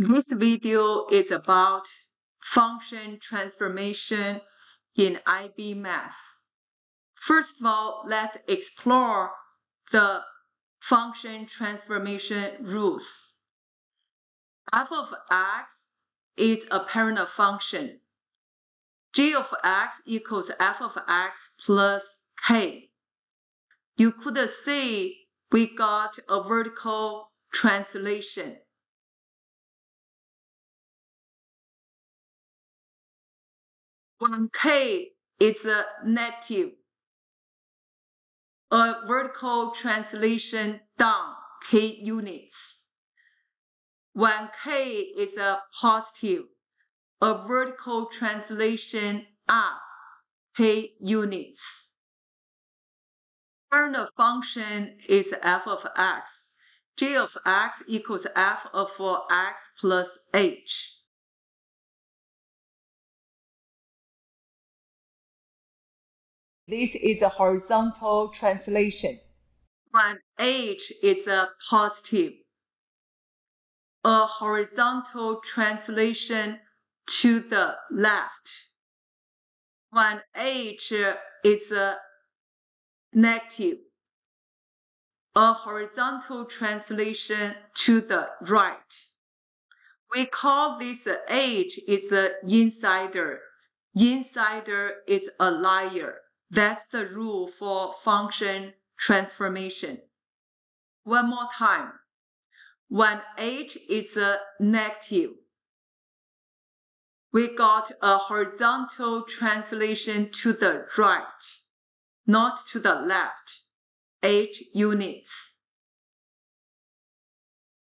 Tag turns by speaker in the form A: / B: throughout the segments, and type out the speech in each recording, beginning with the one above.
A: This video is about function transformation in IB Math. First of all, let's explore the function transformation rules. f of x is a parent of function. g of x equals f of x plus k. You could see we got a vertical translation. When k is a negative, a vertical translation down k units. When k is a positive, a vertical translation up k units. Current function is f of x. g of x equals f of x plus h. This is a horizontal translation. When h is a positive, a horizontal translation to the left. When h is a negative, a horizontal translation to the right. We call this h is the insider. Insider is a liar. That's the rule for function transformation. One more time. When h is a negative, we got a horizontal translation to the right, not to the left, h units.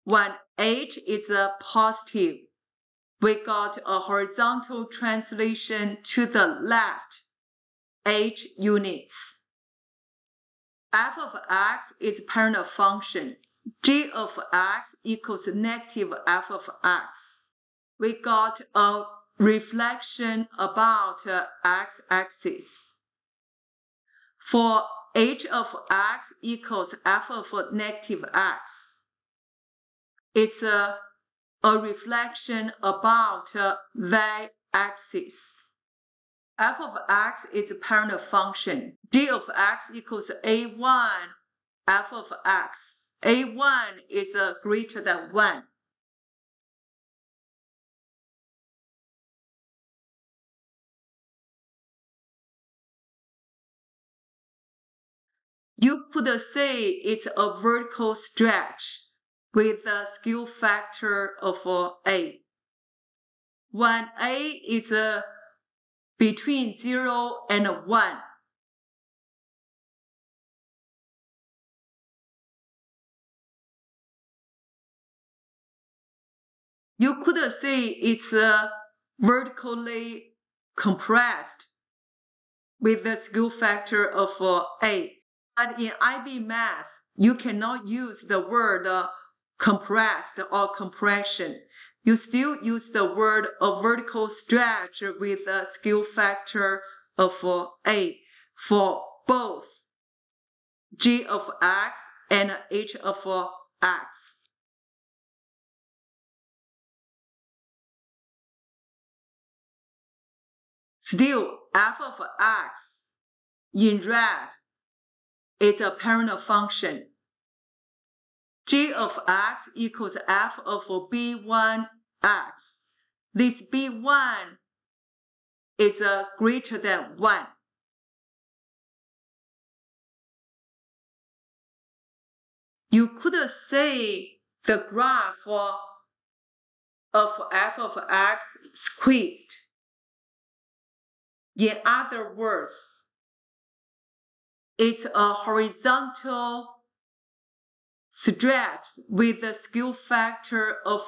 A: When h is a positive, we got a horizontal translation to the left, h units. f of x is parent function. g of x equals negative f of x. We got a reflection about x-axis. For h of x equals f of negative x, it's a, a reflection about y-axis f of x is a parent function. g of x equals a1 f of x. a1 is a greater than 1. You could say it's a vertical stretch with a scale factor of a. When a is a between 0 and 1. You could say it's uh, vertically compressed with the scale factor of uh, A. But in IB math, you cannot use the word uh, compressed or compression you still use the word a vertical stretch with a scale factor of A for both g of x and h of x. Still, f of x in red is a parent function g of x equals f of b1 x. This b1 is a greater than 1. You could say the graph of f of x squeezed. In other words, it's a horizontal stretch with a scale factor of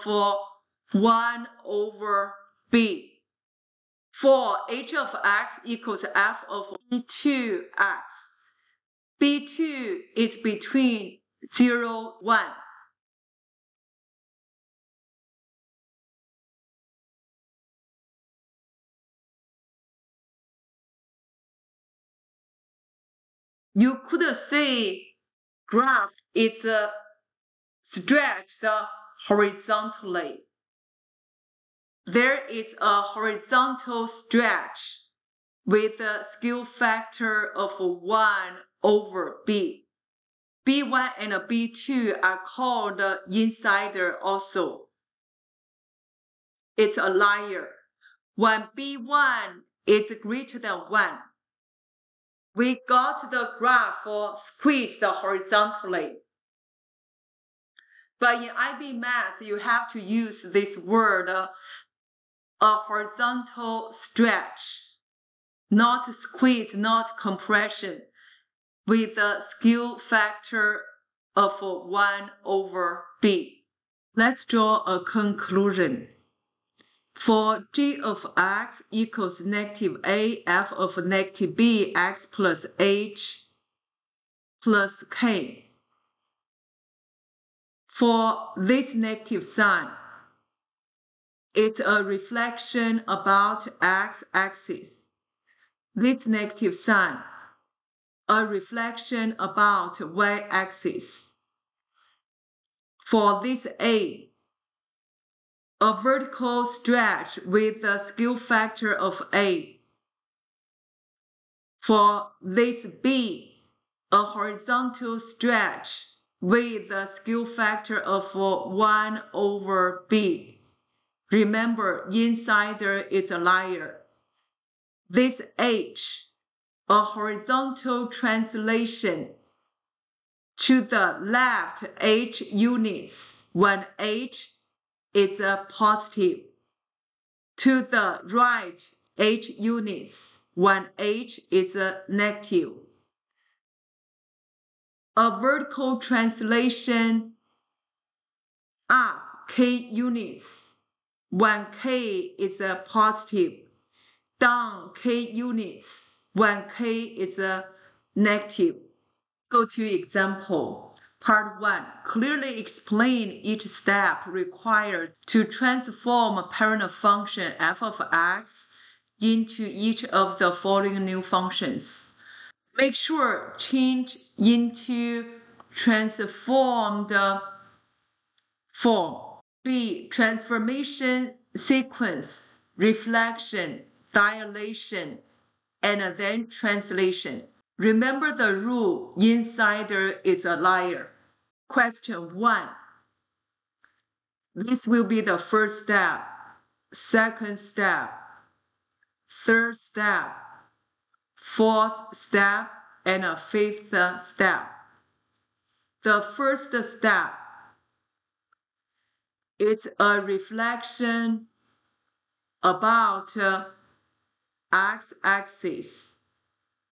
A: 1 over b. For h of x equals f of b2x. b2 is between 0, 1. You could say graph is uh, stretched horizontally. there is a horizontal stretch with a scale factor of 1 over B. B1 and B2 are called insider also. It's a liar. When B1 is greater than 1, we got the graph for squeezed horizontally. But in IB math, you have to use this word, uh, a horizontal stretch, not squeeze, not compression, with a scale factor of 1 over b. Let's draw a conclusion. For g of x equals negative a f of negative b x plus h plus k. For this negative sign, it's a reflection about x-axis. This negative sign, a reflection about y-axis. For this A, a vertical stretch with a scale factor of A. For this B, a horizontal stretch with a scale factor of 1 over B. Remember, insider is a liar. This H, a horizontal translation to the left H units when H is a positive. To the right H units when H is a negative. A vertical translation up K units when K is a positive, down K units when K is a negative. Go to example. Part 1. Clearly explain each step required to transform a parent function f of x into each of the following new functions. Make sure change into transformed form. B. Transformation sequence, reflection, dilation, and then translation. Remember the rule insider is a liar. Question 1. This will be the first step, second step, third step, fourth step, and a fifth step. The first step it's a reflection about x-axis.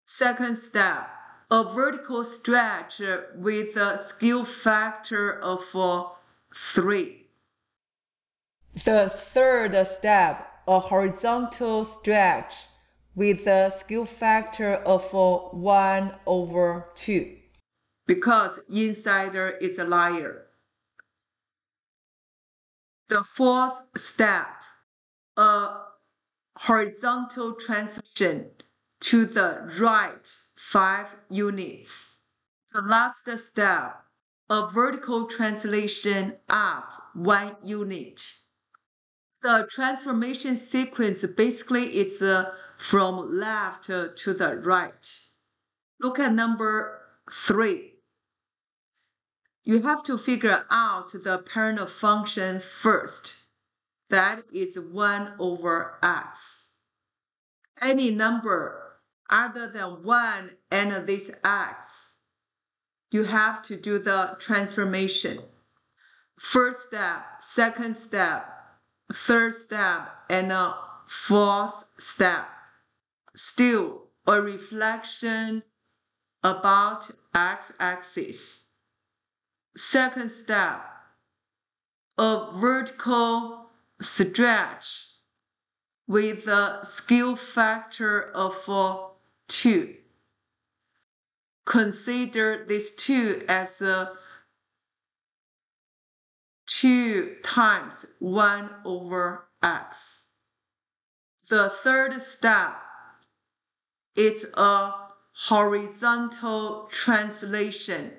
A: Second step, a vertical stretch with a scale factor of uh, 3. The third step, a horizontal stretch with a scale factor of uh, 1 over 2. Because insider is a liar. The fourth step, a horizontal transition to the right 5 units. The last step, a vertical translation up 1 unit. The transformation sequence basically is uh, from left to the right. Look at number 3 you have to figure out the parent function first. That is 1 over x. Any number other than 1 and this x, you have to do the transformation. First step, second step, third step, and a fourth step. Still a reflection about x-axis. Second step, a vertical stretch with a scale factor of 2. Consider this 2 as a 2 times 1 over x. The third step is a horizontal translation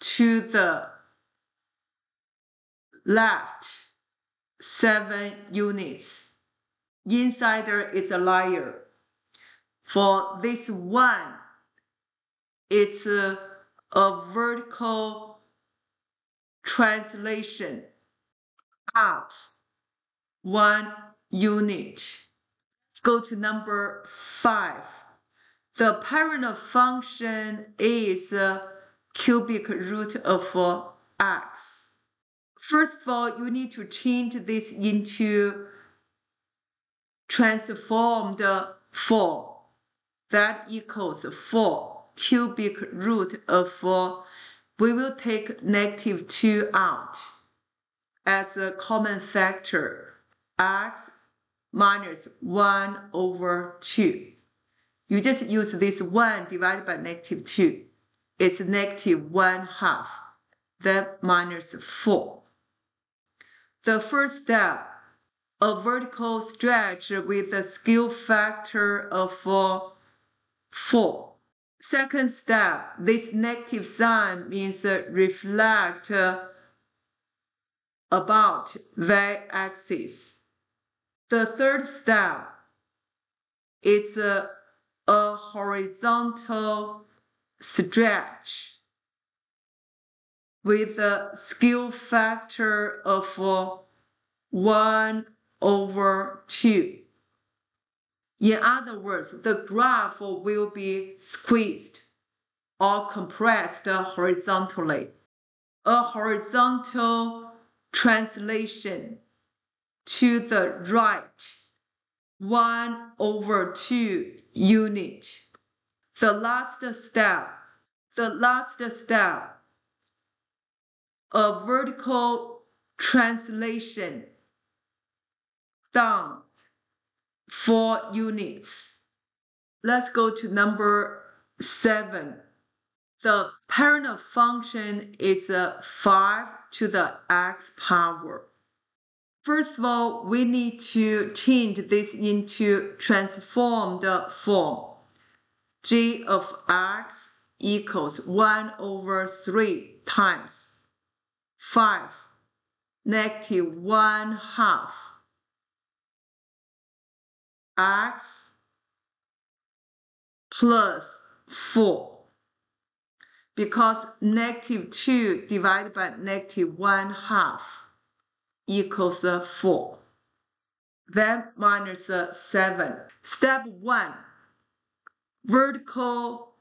A: to the left 7 units. Insider is a liar. For this one, it's a, a vertical translation up one unit. Let's go to number five. The parent function is a cubic root of x. First of all, you need to change this into transformed form. That equals 4 cubic root of 4. We will take negative 2 out as a common factor. x minus 1 over 2. You just use this 1 divided by negative 2. It's negative 1 half. That minus 4. The first step, a vertical stretch with a scale factor of 4. Second step, this negative sign means reflect about y-axis. The third step is a, horizontal stretch with a scale factor of uh, 1 over 2. In other words, the graph will be squeezed or compressed horizontally. A horizontal translation to the right, 1 over 2 unit. The last step, the last step, a vertical translation down 4 units. Let's go to number 7. The parent function is a 5 to the x power. First of all, we need to change this into transformed form. g of x equals 1 over 3 times 5 negative 1 half x plus 4 because negative 2 divided by negative 1 half equals 4. Then minus 7. Step 1. Vertical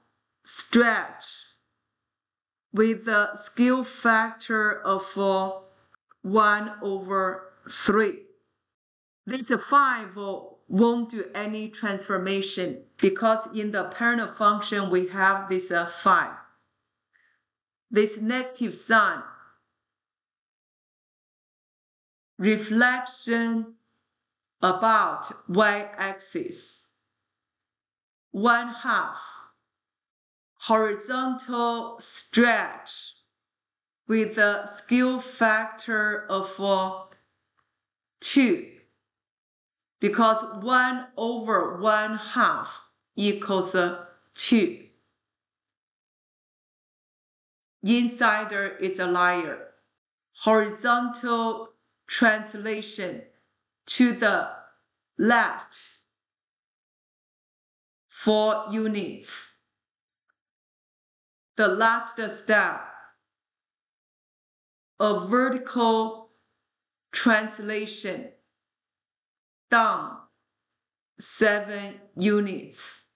A: stretch with the scale factor of 1 over 3. This 5 won't do any transformation because in the parent function we have this uh, 5 this negative sign. Reflection about y-axis. One half. Horizontal stretch with a scale factor of uh, 2 because 1 over 1 half equals 2. Insider is a liar. Horizontal translation to the left. Four units. The last step. A vertical translation down seven units.